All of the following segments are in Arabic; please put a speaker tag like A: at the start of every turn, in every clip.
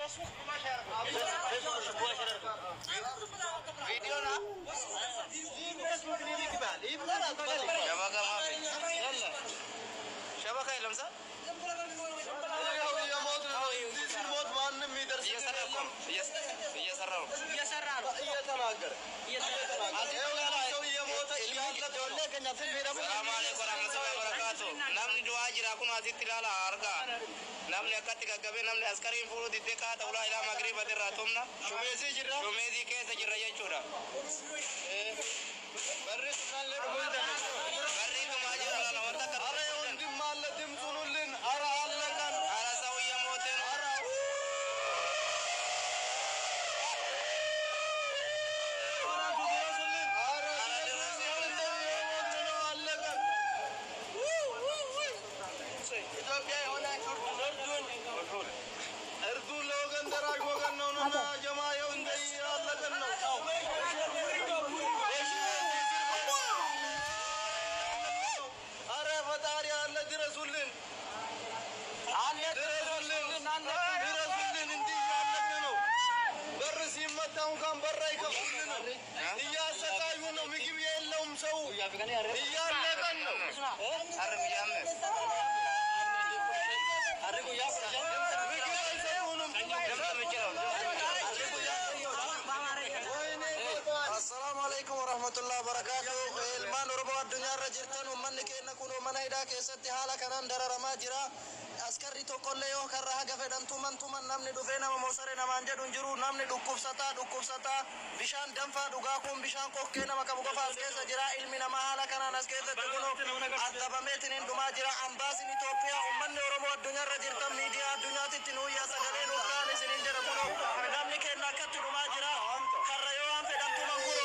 A: ሸበካ የለም ሞት ማንም ይደርስ እየሰራ ነው እየተናገረ qabatu namni du'aa jira akkuma asitti ilaala argaa namni akkatti gaggabe namni askariin fuudhu diddee kaata ulaa ilaa magriibatirraa tumna shumeesii keessa jirra jechuudha. አሰላሙ ወረህመቱላህ በረካቱ ኤልማን ኦሮሞ አዱኛራ ጅርተን ኡመን ኬenya kun uummanni hidhaa keessatti haala kanaan dararamaa jira askarii tokkollee yoo karraa gafedhan tuman tuman namni dhufee nama moosaree namaan jedhu hin jiru namni dhukkubsataa dhukkubsataa bishaan danfaa dhugaa kun bishaan kokkee nama qabu qofa as keessa jira ilmi namaa haala kanaan as keessatti kunu addabameetiin hin dhumaa jira ambaasiin Itoophiyaa uummanni Oromoo addunyaarra jirtan miidiyaa addunyaatitti nuuyyaa sagalee nuuf ta'an isiniin jedha kunu namni kenna akkatti dhumaa jira karra yoo waan fedhan tuman kun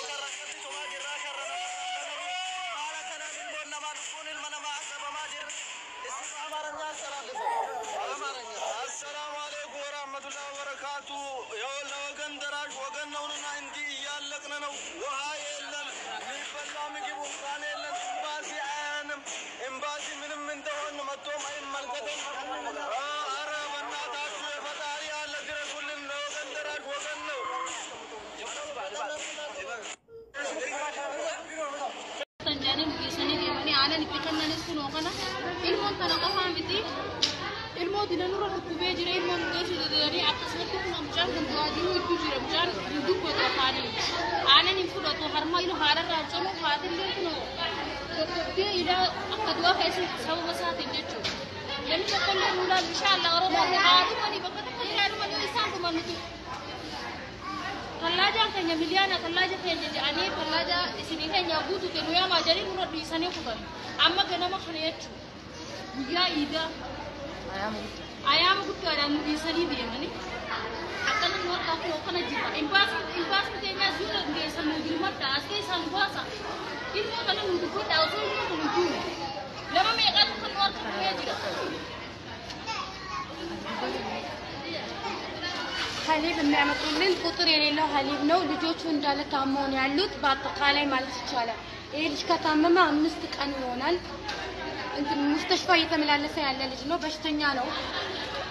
B: المنطلقة المنطلقة فهمتي المودي لنروح الكوبيج المون دوش داري عقسنا كنا مجان دواجو تجرا مجان ندوب وتقاني أنا نمفر أتو هرما إلو هارا راجلو قادر لكنو تبدي إلى أقد واقع سوى سوى مسات الجو لم تكن لولا إن شاء الله ربنا عارف أني بقدر قدر أنا من إنسان كمان نتو ثلاجة كان يمليانا ثلاجة كان يعني guutuu kennu yaamaa di sana dhiisanii kan? amma ganama ya, iya, Ayam? jechuun guyyaa iidaa
A: ada
B: di nu dia deemanii akkana nu aku, yoo kana Impas, impas keenyaa suuraa jual di sana as keessaa nu baasa ilmoo kana nu dubbadhaa osoo ilmoo kana jiru. ሀሊብ የሚያመጡልን ቁጥር የሌለው ሀሊብ ነው። ልጆቹ እንዳለ ነው ያሉት በአጠቃላይ ማለት ይቻላል። ይሄ ልጅ ከታመመ አምስት ቀን ይሆናል። ሙስተሽፋ እየተመላለሰ ያለ ልጅ ነው። በሽተኛ ነው።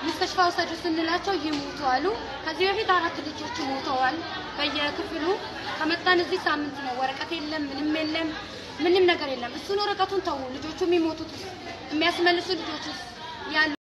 B: ሙስተሽፋ ውሰዱ ስንላቸው ይሞቱ አሉ። ከዚህ በፊት አራት ልጆች ሞተዋል በየክፍሉ። ከመጣን እዚህ ሳምንት ነው። ወረቀት የለም፣ ምንም የለም፣ ምንም ነገር የለም። እሱን ወረቀቱን ተዉ። ልጆቹ የሚሞቱት የሚያስመልሱ ልጆች ያሉ